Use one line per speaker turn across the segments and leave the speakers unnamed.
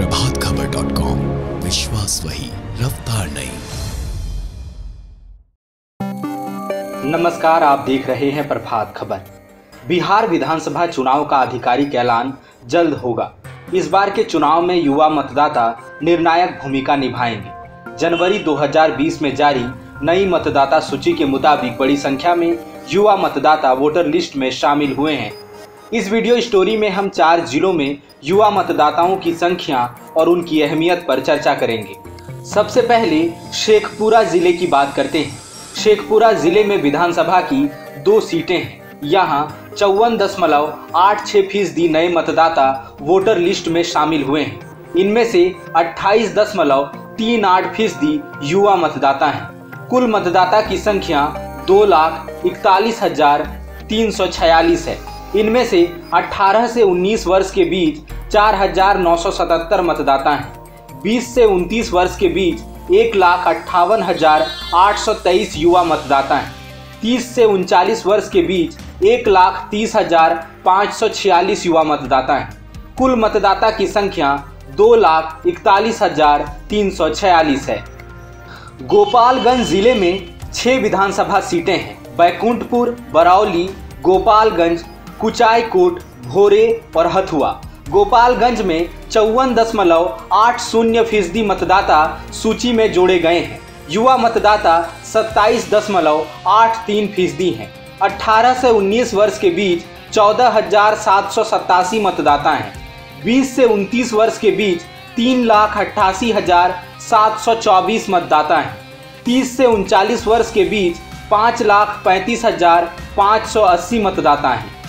Prabhat Khabar dot com विश्वास वही, रफ्तार नहीं।
नमस्कार, आप देख रहे हैं प्रभात खबर। बिहार विधानसभा चुनाव का आधिकारिक ऐलान जल्द होगा। इस बार के चुनाव में युवा मतदाता निर्णायक भूमिका निभाएँगे। जनवरी 2020 में जारी नई मतदाता सूची के मुताबिक बड़ी संख्या में युवा मतदाता वोटर लिस्ट में शामिल हुए हैं। इस वीडियो स्टोरी में हम चार जिलों में युवा मतदाताओं की संख्या और उनकी अहमियत पर चर्चा करेंगे। सबसे पहले शेखपुरा ज़िले की बात करते हैं। शेखपुरा ज़िले में विधानसभा की दो सीटें हैं। यहाँ चौवन दशमलव आठ छः फ़ीसदी नए मतदाता वोटर लिस्ट में शामिल हुए हैं। इनमें से अट्ठाईस दशमलव तीन आठ फ़ीसदी युवा मतदाता हैं। कुल मतदाता की संख्या दो लाख इकतालीस हज़ार तीन सौ छियालीस है। इनमें से 18 से 19 वर्ष के बीच 4,977 मतदाता हैं। 20 से 29 वर्ष के बीच एक लाख अट्ठावन हज़ार आठ सौ तेईस युवा मतदाता हैं। 30 से उनचालीस वर्ष के बीच एक लाख तीस हज़ार पाँच सौ छियालीस युवा मतदाता हैं। कुल मतदाता की संख्या दो लाख इकतालीस हज़ार तीन सौ छियालीस है। गोपालगंज ज़िले में छह विधानसभा सीटें हैं। बैकुंठपुर बरौली गोपालगंज कुचायकोट भोरे और हथुआ। गोपालगंज में चौवन दशमलव आठ शून्य फ़ीसदी मतदाता सूची में जोड़े गए हैं। युवा मतदाता सत्ताईस दशमलव आठ तीन फ़ीसदी हैं। 18 से 19 वर्ष के बीच चौदह हज़ार सात सौ सत्तासी मतदाता हैं। 20 से 29 वर्ष के बीच तीन लाख अट्ठासी हज़ार सात सौ चौबीस मतदाता हैं। 30 से उनचालीस वर्ष के बीच पाँच लाख पैंतीस हज़ार पाँच सौ अस्सी मतदाता हैं।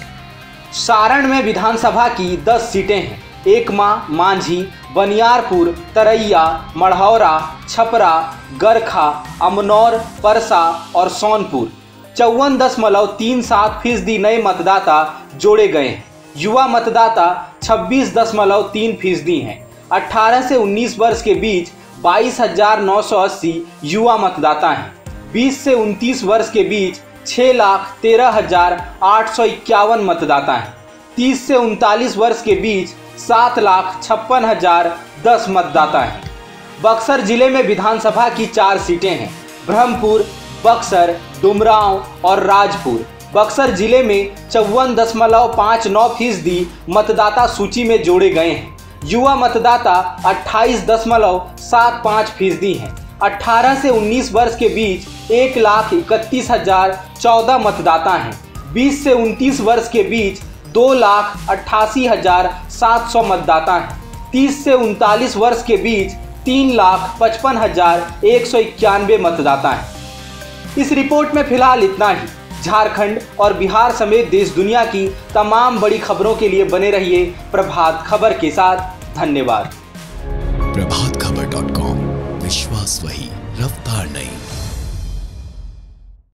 सारण में विधानसभा की 10 सीटें हैं। एक माँ मांझी, बनियारपुर, तरैया, मढ़ौरा, छपरा, गरखा, अमनौर, परसा और सोनपुर। चौवन दशमलव तीन सात फ़ीसदी नए मतदाता जोड़े गए हैं। युवा मतदाता छब्बीस दशमलव तीन फ़ीसदी हैं। 18 से 19 वर्ष के बीच बाईस हज़ार नौ सौ अस्सी युवा मतदाता हैं। 20 से 29 वर्ष के बीच छः लाख तेरह हज़ार आठ सौ इक्यावन मतदाता हैं। तीस से उनतालीस वर्ष के बीच सात लाख छप्पन हज़ार दस मतदाता हैं। बक्सर ज़िले में विधानसभा की चार सीटें हैं। ब्रह्मपुर, बक्सर, डुमरांव और राजपुर। बक्सर ज़िले में चौवन दशमलव पाँच नौ फ़ीसदी मतदाता सूची में जोड़े गए हैं। युवा मतदाता अट्ठाईस दशमलव सात पाँच फ़ीसदी हैं। 18 से 19 वर्ष के बीच एक लाख इकतीस हज़ार चौदह मतदाता हैं। 20 से 29 वर्ष के बीच दो लाख अट्ठासी हज़ार सात सौ मतदाता हैं। 30 से उनतालीस वर्ष के बीच तीन लाख पचपन हज़ार एक सौ इक्यानवे मतदाता हैं। इस रिपोर्ट में फ़िलहाल इतना ही। झारखंड और बिहार समेत देश दुनिया की तमाम बड़ी खबरों के लिए बने रहिए प्रभात खबर के साथ। धन्यवाद।
प्रभात खबर डॉट कॉम विश्वास वही रफ्तार नहीं।